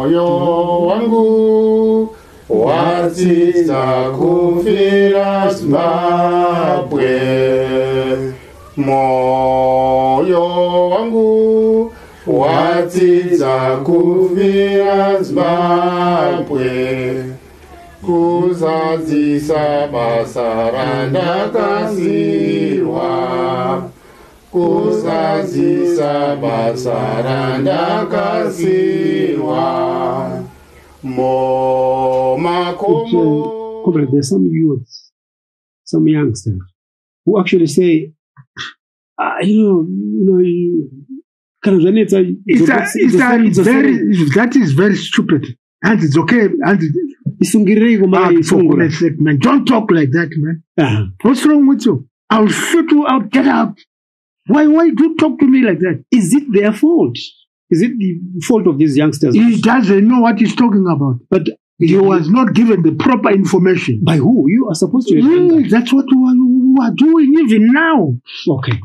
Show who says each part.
Speaker 1: moyo wangu wadzidza kufira zimbabwe moyo wangu wadzidza kufira zimbabwe kuzadzisa basa randakasirwa kuzadzisa basa randakasirwa momakomo
Speaker 2: Comrade, there's some youths, some youngsters who actually say, ah, you know, you know, you, kana zvanetsa
Speaker 3: It's a, it's a, very, that is very stupid. And it's okay. And it,
Speaker 2: isungirirei
Speaker 3: ah, for
Speaker 2: kumaisungura
Speaker 3: goodness sake, man. Don't talk like that, man. What's wrong with you? I'll shoot you out. Get up. Why, why do you talk to me like that?
Speaker 2: is it their fault is it the fault of these youngsters
Speaker 3: He doesn't know what he's talking about.
Speaker 2: but
Speaker 3: He was not given the proper information.
Speaker 2: by who you are supposed to have done
Speaker 3: Mm, that's what we are, we are doing even now.
Speaker 2: okay